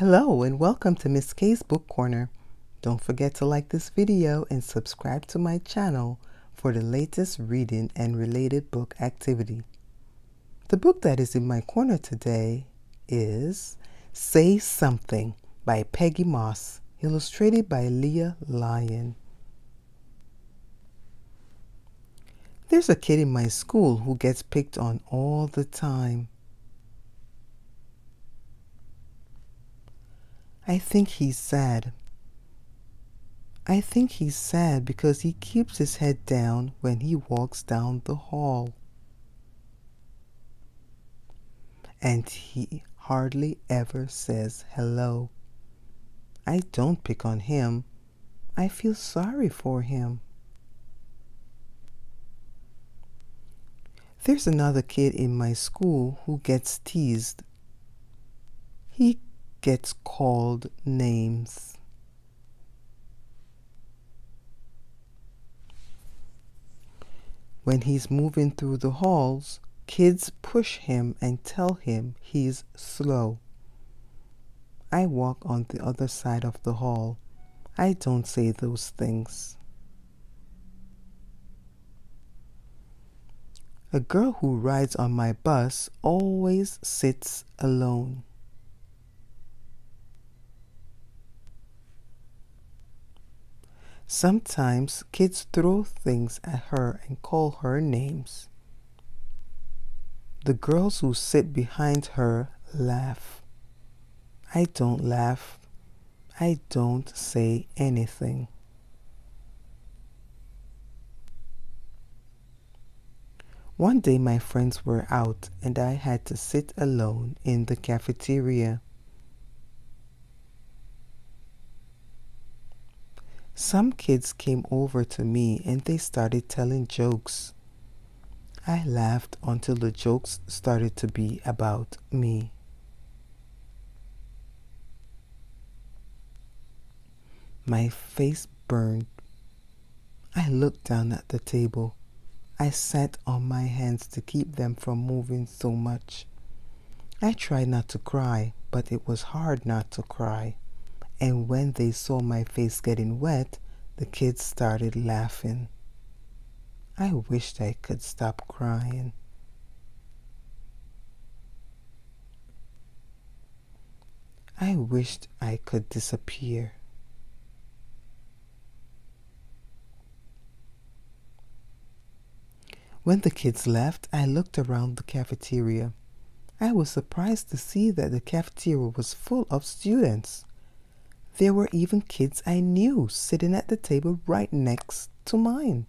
Hello and welcome to Miss K's Book Corner. Don't forget to like this video and subscribe to my channel for the latest reading and related book activity. The book that is in my corner today is Say Something by Peggy Moss, illustrated by Lea Lyon. There's a kid in my school who gets picked on all the time. I think he's sad. I think he's sad because he keeps his head down when he walks down the hall. And he hardly ever says hello. I don't pick on him. I feel sorry for him. There's another kid in my school who gets teased. He gets called names. When he's moving through the halls, kids push him and tell him he's slow. I walk on the other side of the hall. I don't say those things. A girl who rides on my bus always sits alone. Sometimes kids throw things at her and call her names. The girls who sit behind her laugh. I don't laugh. I don't say anything. One day my friends were out and I had to sit alone in the cafeteria. Some kids came over to me and they started telling jokes. I laughed until the jokes started to be about me. My face burned. I looked down at the table. I sat on my hands to keep them from moving so much. I tried not to cry, but it was hard not to cry and when they saw my face getting wet, the kids started laughing. I wished I could stop crying. I wished I could disappear. When the kids left, I looked around the cafeteria. I was surprised to see that the cafeteria was full of students. There were even kids I knew sitting at the table right next to mine.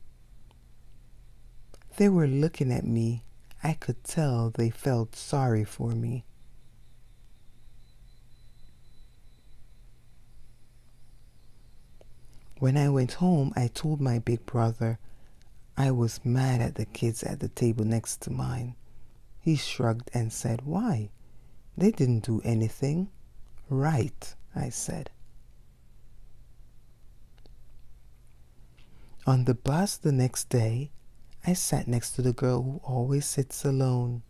They were looking at me. I could tell they felt sorry for me. When I went home, I told my big brother I was mad at the kids at the table next to mine. He shrugged and said, Why? They didn't do anything. Right, I said. On the bus the next day, I sat next to the girl who always sits alone.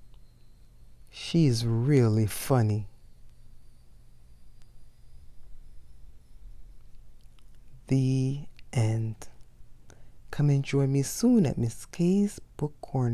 She is really funny. The end. Come and join me soon at Miss K's Book Corner.